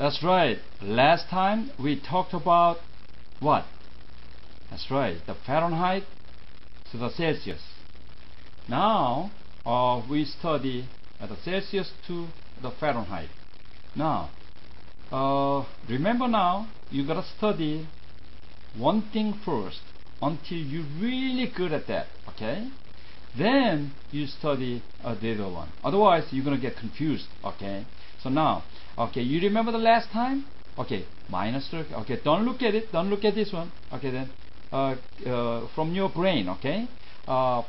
That's right. Last time we talked about what? That's right. The Fahrenheit to the Celsius. Now uh, we study the Celsius to the Fahrenheit. Now, uh, remember now you gotta study one thing first until you're really good at that. Okay? Then you study uh, the other one. Otherwise, you're gonna get confused. Okay? So now, okay, you remember the last time? Okay, minus 30. Okay, don't look at it. Don't look at this one. Okay, then uh, uh, from your brain. Okay, uh,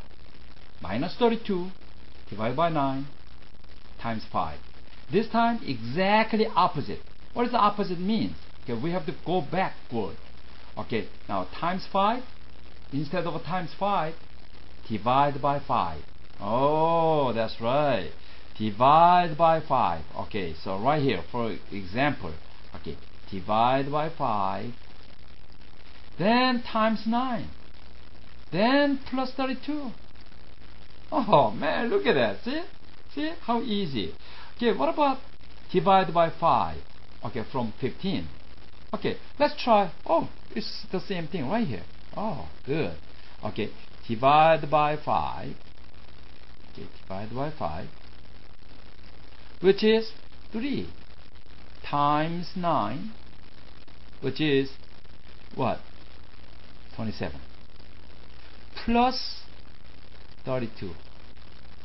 minus 32 divided by 9 times 5. This time exactly opposite. What does the opposite mean? Okay, we have to go backward. Okay, now times 5 instead of times 5 divide by 5. Oh, that's right divide by 5 okay so right here for example okay divide by 5 then times 9 then plus 32 oh man look at that see? See how easy. Okay what about divide by 5 okay from 15 okay let's try. Oh it's the same thing right here. Oh good. Okay divide by 5 okay divide by 5 which is 3 times 9 which is what? 27 plus 32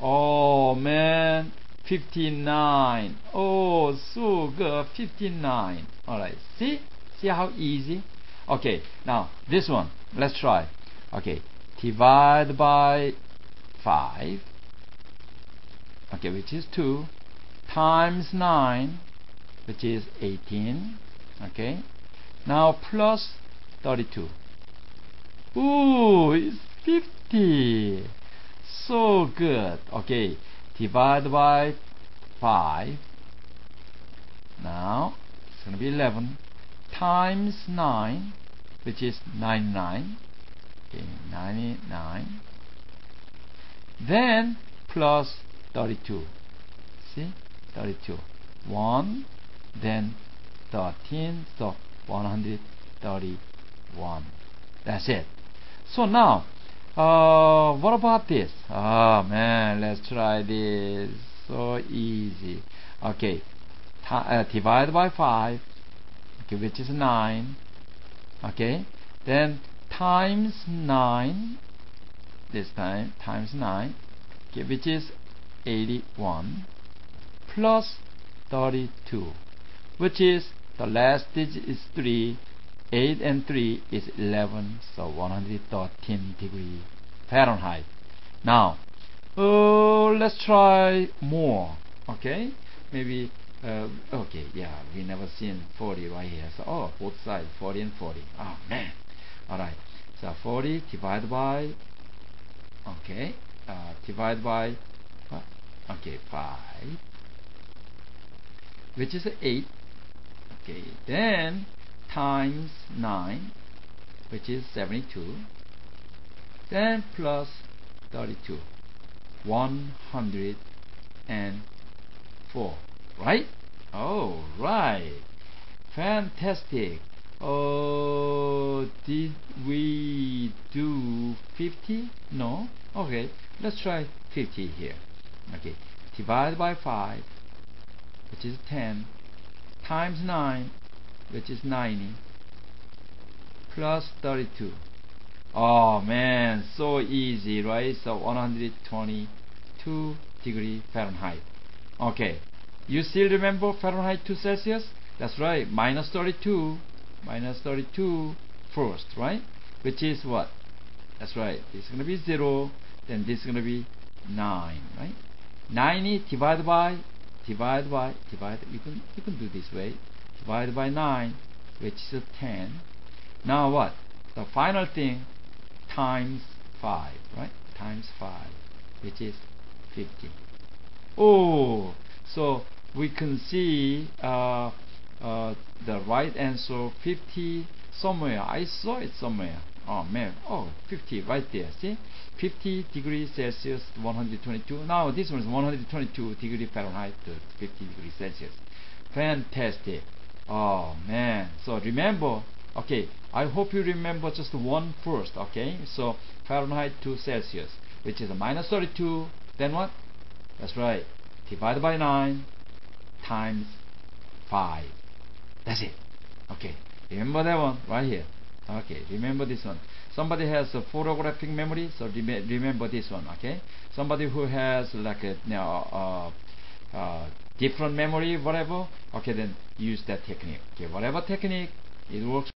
oh man. 59 oh so good 59 alright see? See how easy? Okay. Now this one. Let's try. Okay. Divide by 5 okay which is 2 times 9 which is 18 okay? Now plus 32 ooh it's 50 so good. Okay divide by 5 now it's going to be 11 times 9 which is 99 okay 99 then plus 32 see 32 1 then 13 so 131 that's it. So now uh, what about this? Oh man let's try this. So easy. Okay. T uh, divide by 5 okay, which is 9 okay? Then times 9 this time times 9 okay, which is 81 plus 32 which is the last digit is 3 8 and 3 is 11 so 113 degree Fahrenheit. Now uh, let's try more okay? Maybe uh, okay yeah we never seen 40 right here. So oh both sides 40 and 40 oh man. Alright so 40 divided by okay uh, divided by okay 5 which is 8 okay then times 9 which is 72 then plus 32 104 right? Oh right. Fantastic. Oh did we do 50 no. Okay let's try 50 here. Okay divide by 5 which is 10 times 9 which is 90 plus 32 oh man so easy right? So 122 degree Fahrenheit. Okay you still remember Fahrenheit to Celsius? That's right minus 32 minus 32 first right? Which is what? That's right this is going to be 0 then this is going to be 9 right? 90 divided by divide by divide you can you can do this way. Divide by 9 which is 10 now what? The final thing times 5 right? Times 5 which is 50 oh so we can see uh, uh, the right answer 50 somewhere. I saw it somewhere oh man oh 50 right there see 50 degrees Celsius 122 now this one is 122 degree Fahrenheit to 50 degrees Celsius fantastic Oh man. So remember, okay, I hope you remember just one first, okay? So Fahrenheit to Celsius, which is a minus 32, then what? That's right. Divided by 9 times 5. That's it. Okay. Remember that one right here. Okay. Remember this one. Somebody has a photographic memory, so rem- remember this one. Okay. Somebody who has like a you know, uh, uh, different memory, whatever. Okay, then use that technique. Okay. Whatever technique, it works.